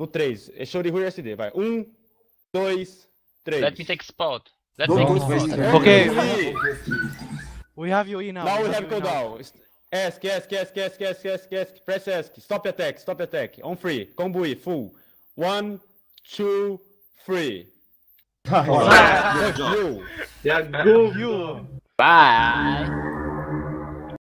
No 3. É show de SD. Vai. 1, 2, 3. Let me take spot. Let me take to spot. Okay. We have you in now. Now we we have cooldown. Ask, ask, ask, ask, ask, ask, ask. Press ask. Stop attack, stop attack. On free. Combo E, full. 1, 2, 3. Fuck you. Yeah, go. Bye.